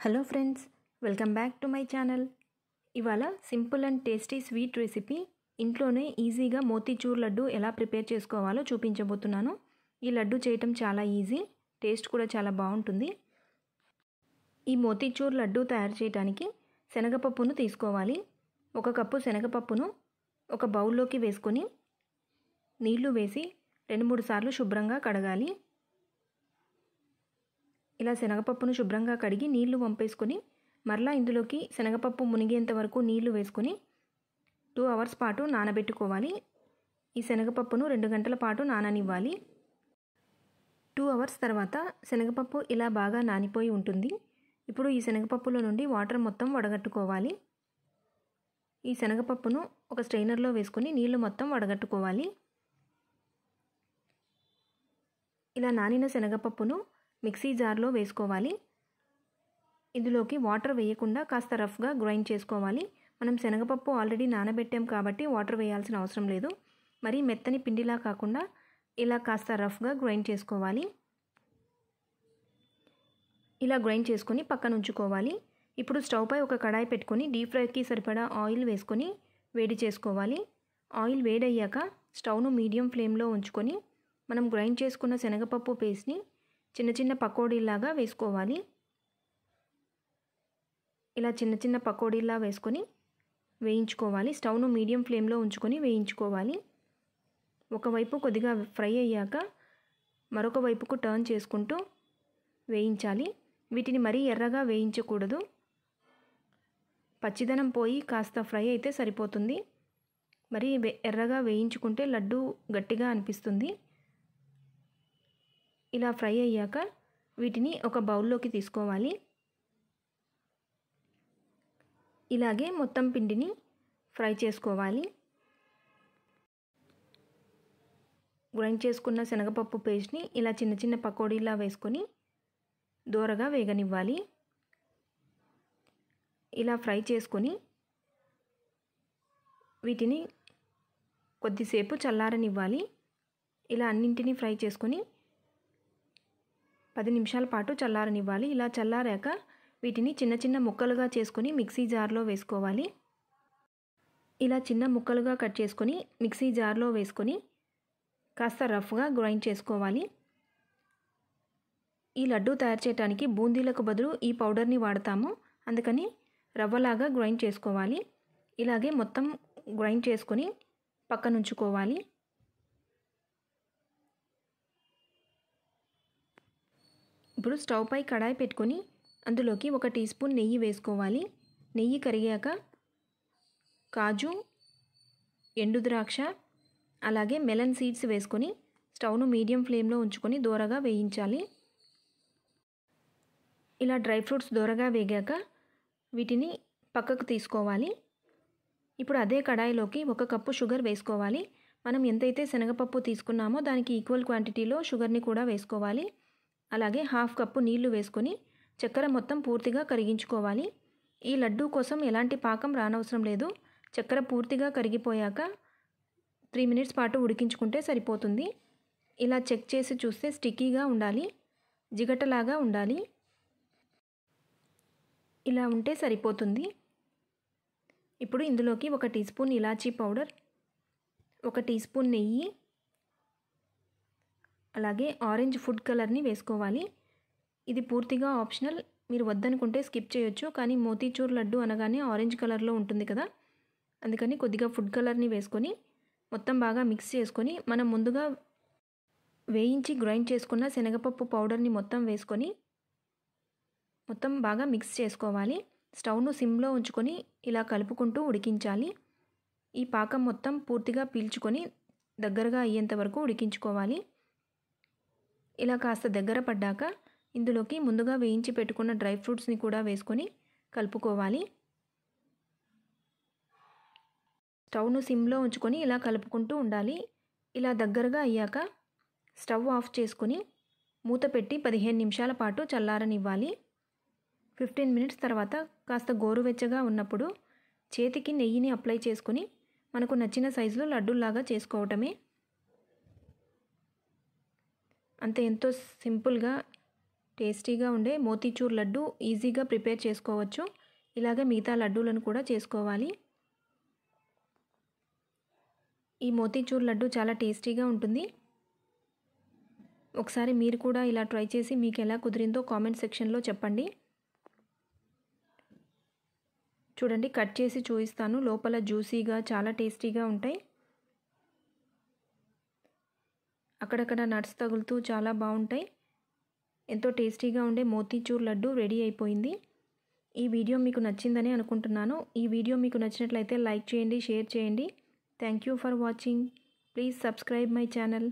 Hello friends welcome back to my channel. ఇవాళ simple and tasty sweet recipe ఇంట్లోనే ఈజీగా మోతీచూర్ లడ్డు ఎలా ప్రిపేర్ చేసుకోవాలో చూపించబోతున్నాను. ఈ లడ్డు చేయటం చాలా ఈజీ టేస్ట్ కూడా చాలా బాగుంటుంది. ఈ మోతీచూర్ లడ్డు తయారు చేయడానికి శనగపప్పును తీసుకోవాలి. ఒక కప్పు శనగపప్పును ఒక బౌల్లోకి వేసుకొని నీళ్ళు వేసి రెండు మూడు సార్లు శుభ్రంగా కడగాలి. ఇలా శనగపప్పును శుభ్రంగా కడిగి నీళ్ళు వంపేసుకొని మరలా ఇందులోకి శనగపప్పు మునిగేంత వరకు నీళ్ళు వేసుకొని టూ అవర్స్ పాటు నానబెట్టుకోవాలి. ఈ శనగపప్పును రెండు గంటల పాటు నాననివ్వాలి. టూ అవర్స్ తర్వాత శనగపప్పు ఇలా బాగా నానిపోయి ఉంటుంది. ఇప్పుడు ఈ శనగపప్పులో నుండి వాటర్ మొత్తం వడగట్టుకోవాలి. ఈ శనగపప్పును ఒక స్ట్రైనర్లో వేసుకొని నీళ్ళు మొత్తం వడగట్టుకోవాలి. ఇలా నానిన శనగపప్పును మిక్సీ జార్లో వేసుకోవాలి. ఇందులోకి వాటర్ వేయకుండా కాస్త రఫ్గా గ్రైండ్ చేసుకోవాలి. మనం శనగపప్పు ఆల్రెడీ నానబెట్టాం కాబట్టి వాటర్ వేయాల్సిన అవసరం లేదు. మరి మెత్తని పిండిలా కాకుండా ఇలా కాస్త రఫ్గా గ్రైండ్ చేసుకోవాలి. ఇలా గ్రైండ్ చేసుకొని పక్కన ఉంచుకోవాలి. ఇప్పుడు స్టవ్ పై ఒక కడాయి పెట్టుకొని డీప్ ఫ్రైకి సరిపడా ఆయిల్ వేసుకొని వేడి చేసుకోవాలి. ఆయిల్ వేడయ్యాక స్టవ్ను మీడియం ఫ్లేమ్లో ఉంచుకొని మనం గ్రైండ్ చేసుకున్న శనగపప్పు పేస్ట్ని చిన్న చిన్న పకోడీలాగా వేసుకోవాలి. ఇలా చిన్న చిన్న పకోడీలా వేసుకొని వేయించుకోవాలి. స్టవ్ను మీడియం ఫ్లేమ్లో ఉంచుకొని వేయించుకోవాలి. ఒకవైపు కొద్దిగా ఫ్రై అయ్యాక మరొక వైపుకు టర్న్ చేసుకుంటూ వేయించాలి. వీటిని మరీ ఎర్రగా వేయించకూడదు. పచ్చిదనం పోయి కాస్త ఫ్రై అయితే సరిపోతుంది. మరి ఎర్రగా వేయించుకుంటే లడ్డు గట్టిగా అనిపిస్తుంది. ఇలా ఫ్రై అయ్యాక వీటిని ఒక బౌల్లోకి తీసుకోవాలి. ఇలాగే మొత్తం పిండిని ఫ్రై చేసుకోవాలి. గ్రైండ్ చేసుకున్న శనగపప్పు పేస్ట్ని ఇలా చిన్న చిన్న పకోడీలా వేసుకొని దోరగా వేగనివ్వాలి. ఇలా ఫ్రై చేసుకొని వీటిని కొద్దిసేపు చల్లారనివ్వాలి. ఇలా అన్నింటినీ ఫ్రై చేసుకొని పది నిమిషాల పాటు చల్లారనివ్వాలి. ఇలా చల్లారాక వీటిని చిన్న చిన్న ముక్కలుగా చేసుకొని మిక్సీ జార్లో వేసుకోవాలి. ఇలా చిన్న ముక్కలుగా కట్ చేసుకొని మిక్సీ జార్లో వేసుకొని కాస్త రఫ్గా గ్రైండ్ చేసుకోవాలి. ఈ లడ్డు తయారు చేయడానికి బూందీలకు బదులు ఈ పౌడర్ని వాడతాము. అందుకని రవ్వలాగా గ్రైండ్ చేసుకోవాలి. ఇలాగే మొత్తం గ్రైండ్ చేసుకొని పక్కనుంచుకోవాలి. ఇప్పుడు స్టవ్ పై కడాయి పెట్టుకొని అందులోకి ఒక టీ స్పూన్ నెయ్యి వేసుకోవాలి. నెయ్యి కరిగాక కాజు ఎండు ద్రాక్ష అలాగే మెలన్ సీడ్స్ వేసుకొని స్టవ్ను మీడియం ఫ్లేమ్లో ఉంచుకొని దూరగా వేయించాలి. ఇలా డ్రై ఫ్రూట్స్ దూరగా వేగాక వీటిని పక్కకు తీసుకోవాలి. ఇప్పుడు అదే కడాయిలోకి ఒక కప్పు షుగర్ వేసుకోవాలి. మనం ఎంతైతే శనగపప్పు తీసుకున్నామో దానికి ఈక్వల్ క్వాంటిటీలో షుగర్ని కూడా వేసుకోవాలి. అలాగే హాఫ్ కప్పు నీళ్ళు వేసుకొని చక్కెర మొత్తం పూర్తిగా కరిగించుకోవాలి. ఈ లడ్డూ కోసం ఎలాంటి పాకం రానవసరం లేదు. చక్కెర పూర్తిగా కరిగిపోయాక త్రీ మినిట్స్ పాటు ఉడికించుకుంటే సరిపోతుంది. ఇలా చెక్ చేసి చూస్తే స్టిక్కీగా ఉండాలి. జిగటలాగా ఉండాలి. ఇలా ఉంటే సరిపోతుంది. ఇప్పుడు ఇందులోకి ఒక టీ స్పూన్ ఇలాచీ పౌడర్ ఒక టీ స్పూన్ నెయ్యి అలాగే ఆరెంజ్ ఫుడ్ కలర్ని వేసుకోవాలి. ఇది పూర్తిగా ఆప్షనల్. మీరు వద్దనుకుంటే స్కిప్ చేయొచ్చు కానీ మోతీచూర్ లడ్డు అనగానే ఆరెంజ్ కలర్లో ఉంటుంది కదా. అందుకని కొద్దిగా ఫుడ్ కలర్ని వేసుకొని మొత్తం బాగా మిక్స్ చేసుకొని మనం ముందుగా వేయించి గ్రైండ్ చేసుకున్న శనగపప్పు పౌడర్ని మొత్తం వేసుకొని మొత్తం బాగా మిక్స్ చేసుకోవాలి. స్టవ్ను సిమ్లో ఉంచుకొని ఇలా కలుపుకుంటూ ఉడికించాలి. ఈ పాకం మొత్తం పూర్తిగా పీల్చుకొని దగ్గరగా అయ్యేంత వరకు ఉడికించుకోవాలి. ఇలా కాస్త దగ్గర పడ్డాక ఇందులోకి ముందుగా వేయించి పెట్టుకున్న డ్రై ఫ్రూట్స్ని కూడా వేసుకొని కలుపుకోవాలి. స్టవ్ను సిమ్లో ఉంచుకొని ఇలా కలుపుకుంటూ ఉండాలి. ఇలా దగ్గరగా అయ్యాక స్టవ్ ఆఫ్ చేసుకొని మూత పెట్టి పదిహేను నిమిషాల పాటు చల్లారనివ్వాలి. ఫిఫ్టీన్ మినిట్స్ తర్వాత కాస్త గోరువెచ్చగా ఉన్నప్పుడు చేతికి నెయ్యిని అప్లై చేసుకొని మనకు నచ్చిన సైజులో లడ్డూల్లాగా చేసుకోవటమే అంతే ఎంతో సింపుల్గా టేస్టీగా ఉండే మోతీచూర్ లడ్డు ఈజీగా ప్రిపేర్ చేసుకోవచ్చు. ఇలాగే మిగతా లడ్డూలను కూడా చేసుకోవాలి. ఈ మోతీచూర్ లడ్డు చాలా టేస్టీగా ఉంటుంది. ఒకసారి మీరు కూడా ఇలా ట్రై చేసి మీకు ఎలా కుదిరిందో కామెంట్ సెక్షన్లో చెప్పండి. చూడండి కట్ చేసి చూపిస్తాను. లోపల జ్యూసీగా చాలా టేస్టీగా ఉంటాయి. అక్కడక్కడ నట్స్ తగులుతూ చాలా బాగుంటాయి. ఎంతో టేస్టీగా ఉండే మోతీచూర్ లడ్డు రెడీ అయిపోయింది. ఈ వీడియో మీకు నచ్చిందని అనుకుంటున్నాను. ఈ వీడియో మీకు నచ్చినట్లయితే లైక్ చేయండి షేర్ చేయండి. Thank you for watching. Please subscribe my channel.